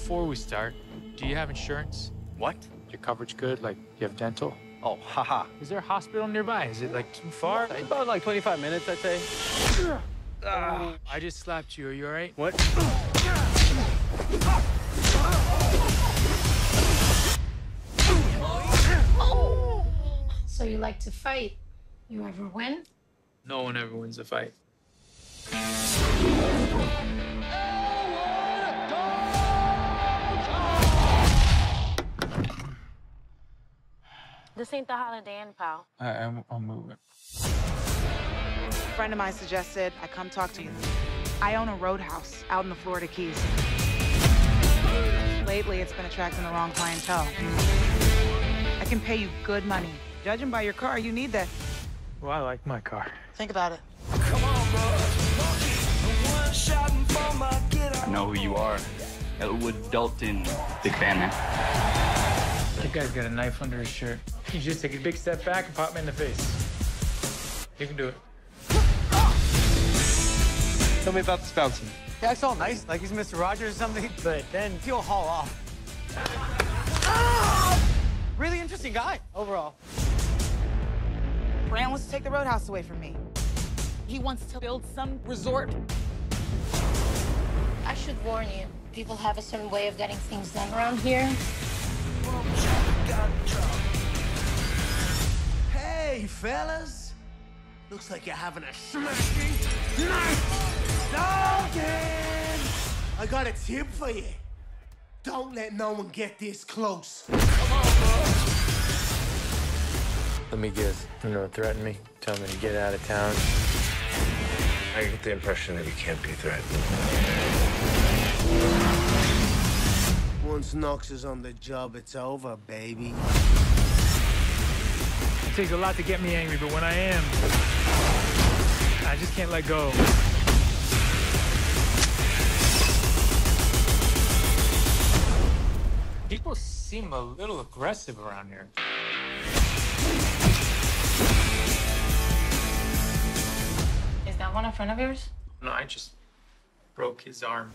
Before we start, do you have insurance? What? Your coverage good? Like, you have dental? Oh, haha. Is there a hospital nearby? Is it like too far? About like 25 minutes, I'd say. Ah, I just slapped you. Are you all right? What? So you like to fight? You ever win? No one ever wins a fight. This ain't the Holiday Inn, pal. I, I'm, I'm moving. A friend of mine suggested I come talk to you. I own a roadhouse out in the Florida Keys. Lately, it's been attracting the wrong clientele. I can pay you good money. Judging by your car, you need that. Well, I like my car. Think about it. Come on, bro. I know who you are. Elwood Dalton. Big fan, man. That guy's got a knife under his shirt. You just take a big step back and pop me in the face. You can do it. Tell me about this bouncer. He acts all nice, like he's Mr. Rogers or something, but then he'll haul off. Really interesting guy, overall. Brandt wants to take the roadhouse away from me. He wants to build some resort. I should warn you. People have a certain way of getting things done around here. Hey, fellas. Looks like you're having a smashing night. Doggy! I got a tip for you. Don't let no one get this close. Come on, bro. Let me guess. You know, threaten me. Tell me to get out of town. I get the impression that you can't be threatened. Once Knox is on the job, it's over, baby. It takes a lot to get me angry, but when I am, I just can't let go. People seem a little aggressive around here. Is that one a friend of yours? No, I just broke his arm.